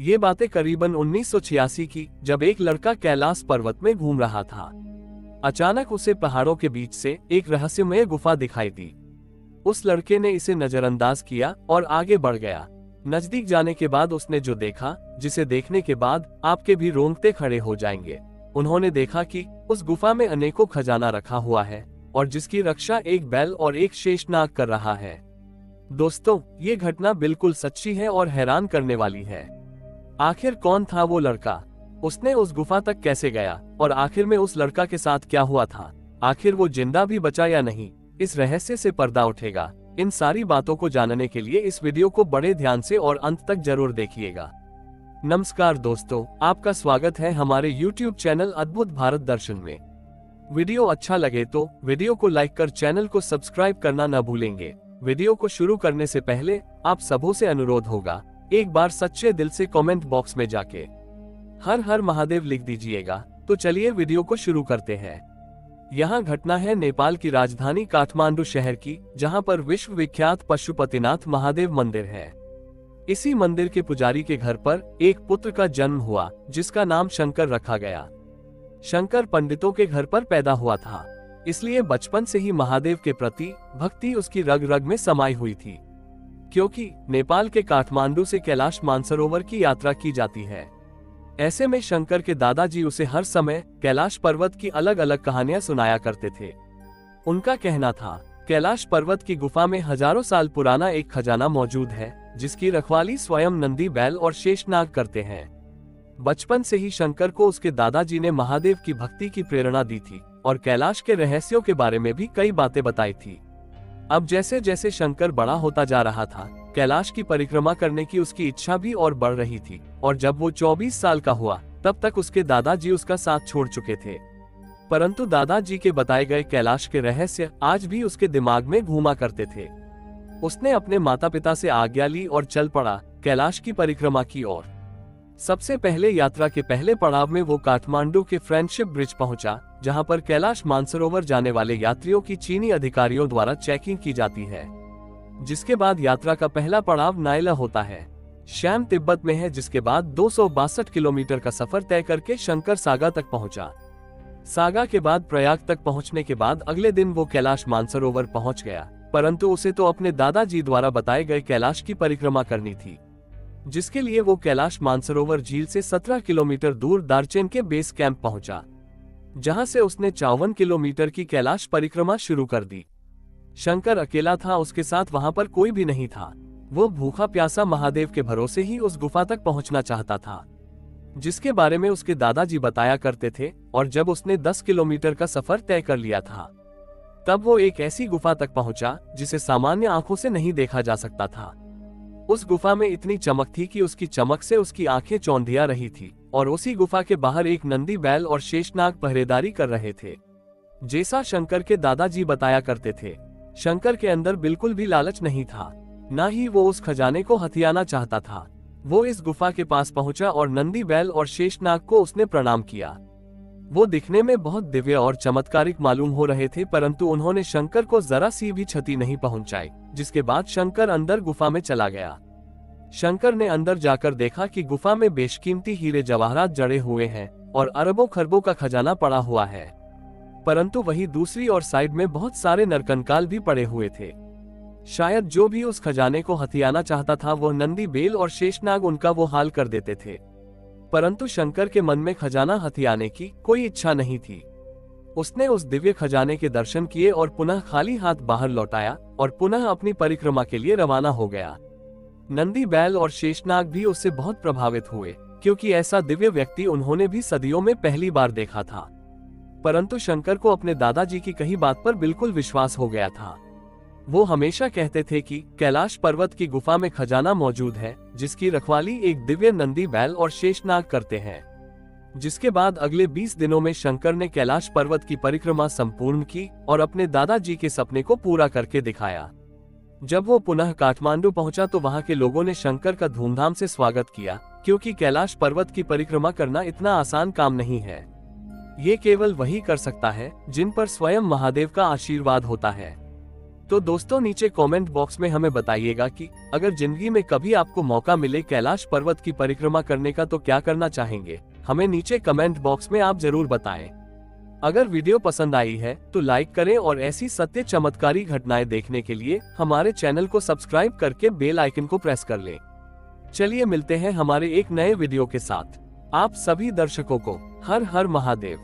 ये बातें करीबन 1986 की, जब एक लड़का कैलाश पर्वत में घूम रहा था। अचानक उसे पहाड़ों के बीच से एक रहस्यमय गुफा दिखाई दी। उस लड़के ने इसे नजरअंदाज किया और आगे बढ़ गया। नज़दीक जाने के बाद उसने जो देखा, जिसे देखने के बाद आपके भी रोंगटे खड़े हो जाएँगे। उन्होंने देखा कि उस गुफा में अनेकों खजाना रखा हुआ है और जिसकी रक्षा एक बैल और एक शेषनाग कर रहा है। दोस्तों, ये घटना बिल्कुल सच्ची है और हैरान करने वाली है। आखिर कौन था वो लड़का? उसने उस गुफा तक कैसे गया? और आखिर में उस लड़का के साथ क्या हुआ था? आखिर वो ज़िंदा भी बचा या नहीं? इस रहस्य से पर्दा उठेगा। इन सारी बातों को जानने के लिए इस वीडियो को बड़े ध्यान से और अंत तक ज़रूर देखिएगा। नमस्कार दोस्तों, आपका स्वागत है हमारे YouTube चैनल अद्भुत भारत दर्शन में। वीडियो अच्छा लगे तो वीडियो को लाइक कर चैनल को सब्सक्राइब करना न भूलेंगे। वीडियो को शुरू करने से पहले आप सबों से अनुरोध होगा एक बार सच्चे दिल से कमेंट बॉक्स में जाके, हर हर महादेव लिख दीजिएगा तो चलिए वीडियो को शुरू करते हैं। यहाँ घटना है नेपाल की राजधानी काठमांडू शहर की, जहाँ पर विश्व विख्यात पशुपतिनाथ महादेव मंदिर है। इसी मंदिर के पुजारी के घर पर एक पुत्र का जन्म हुआ, जिसका नाम शंकर रखा गया। शंकर पंडितों के घर पर पैदा हुआ था। इसलिए बचपन से ही महादेव के प्रति भक्ति उसकी रग रग में समाई हुई थी। क्योंकि नेपाल के काठमांडू से कैलाश मानसरोवर की यात्रा की जाती है। ऐसे में शंकर के दादाजी उसे हर समय कैलाश पर्वत की अलग अलग कहानियाँ सुनाया करते थे। उनका कहना था, कैलाश पर्वत की गुफा में हज़ारों साल पुराना एक खजाना मौजूद है, जिसकी रखवाली स्वयं नंदी बैल और शेषनाग करते हैं। बचपन से ही शंकर को उसके दादाजी ने महादेव की भक्ति की प्रेरणा दी थी और कैलाश के रहस्यों के बारे में भी कई बातें बताई थी। अब जैसे जैसे शंकर बड़ा होता जा रहा था, कैलाश की परिक्रमा करने की उसकी इच्छा भी और बढ़ रही थी, और जब वो 24 साल का हुआ, तब तक उसके दादाजी उसका साथ छोड़ चुके थे। परंतु दादाजी के बताए गए कैलाश के रहस्य आज भी उसके दिमाग में घूमा करते थे। उसने अपने माता पिता से आज्ञा ली और चल पड़ा, कैलाश की परिक्रमा की ओर। सबसे पहले यात्रा के पहले पड़ाव में वो काठमांडू के फ्रेंडशिप ब्रिज पहुँचा, जहाँ पर कैलाश मानसरोवर जाने वाले यात्रियों की चीनी अधिकारियों द्वारा चेकिंग की जाती है। जिसके बाद यात्रा का पहला पड़ाव नायला होता है। श्याम तिब्बत में है, जिसके बाद दो सौ बासठ किलोमीटर का सफ़र तय करके शंकर सागा तक पहुँचा। सागा के बाद प्रयाग तक पहुँचने के बाद अगले दिन वो कैलाश मानसरोवर पहुँच गया, परंतु उसे तो अपने दादाजी द्वारा बताए गए कैलाश की परिक्रमा करनी थी। जिसके लिए वो कैलाश मानसरोवर झील से 17 किलोमीटर दूर दार्चेन के बेस कैंप पहुँचा, जहाँ से उसने चौवन किलोमीटर की कैलाश परिक्रमा शुरू कर दी। शंकर अकेला था, उसके साथ वहाँ पर कोई भी नहीं था। वो भूखा प्यासा महादेव के भरोसे ही उस गुफा तक पहुँचना चाहता था, जिसके बारे में उसके दादाजी बताया करते थे और जब उसने 10 किलोमीटर का सफ़र तय कर लिया था, तब वो एक ऐसी गुफा तक पहुँचा, जिसे सामान्य आँखों से नहीं देखा जा सकता था। उस गुफा में इतनी चमक थी कि उसकी चमक से उसकी आँखें चौंधिया रही थी, और उसी गुफा के बाहर एक नंदी बैल और शेषनाग पहरेदारी कर रहे थे। जैसा शंकर के दादाजी बताया करते थे, शंकर के अंदर बिल्कुल भी लालच नहीं था, न ही वो उस खजाने को हथियाना चाहता था। वो इस गुफा के पास पहुँचा और नंदी बैल और शेषनाग को उसने प्रणाम किया। वो दिखने में बहुत दिव्य और चमत्कारिक मालूम हो रहे थे, परंतु उन्होंने शंकर को जरा सी भी क्षति नहीं पहुंचाई, जिसके बाद शंकर अंदर गुफा में चला गया। शंकर ने अंदर जाकर देखा कि गुफा में बेशकीमती हीरे जवाहरात जड़े हुए हैं और अरबों खरबों का खजाना पड़ा हुआ है। परंतु वही दूसरी और साइड में बहुत सारे नरकंकाल भी पड़े हुए थे। शायद जो भी उस खजाने को हथियाना चाहता था, वो नंदी बेल और शेषनाग उनका वो हाल कर देते थे। परंतु शंकर के मन में खजाना हथियाने की कोई इच्छा नहीं थी। उसने उस दिव्य खजाने के दर्शन किए और पुनः खाली हाथ बाहर लौटाया और पुनः अपनी परिक्रमा के लिए रवाना हो गया। नंदी बैल और शेषनाग भी उससे बहुत प्रभावित हुए, क्योंकि ऐसा दिव्य व्यक्ति उन्होंने भी सदियों में पहली बार देखा था। परंतु शंकर को अपने दादाजी की कही बात पर बिल्कुल विश्वास हो गया था। वो हमेशा कहते थे कि कैलाश पर्वत की गुफा में खजाना मौजूद है, जिसकी रखवाली एक दिव्य नंदी बैल और शेषनाग करते हैं। जिसके बाद अगले 20 दिनों में शंकर ने कैलाश पर्वत की परिक्रमा संपूर्ण की और अपने दादाजी के सपने को पूरा करके दिखाया। जब वो पुनः काठमांडू पहुँचा तो वहाँ के लोगों ने शंकर का धूमधाम से स्वागत किया, क्योंकि कैलाश पर्वत की परिक्रमा करना इतना आसान काम नहीं है। ये केवल वही कर सकता है, जिन पर स्वयं महादेव का आशीर्वाद होता है। तो दोस्तों नीचे कमेंट बॉक्स में हमें बताइएगा कि, अगर ज़िंदगी में कभी आपको मौका मिले कैलाश पर्वत की परिक्रमा करने का तो क्या करना चाहेंगे? हमें नीचे कमेंट बॉक्स में आप ज़रूर बताएँ। अगर वीडियो पसंद आई है तो लाइक करें और ऐसी सत्य चमत्कारी घटनाएँ देखने के लिए हमारे चैनल को सब्सक्राइब करके बेल आइकन को प्रेस कर लें। चलिए मिलते हैं हमारे एक नए वीडियो के साथ। आप सभी दर्शकों को, हर हर महादेव।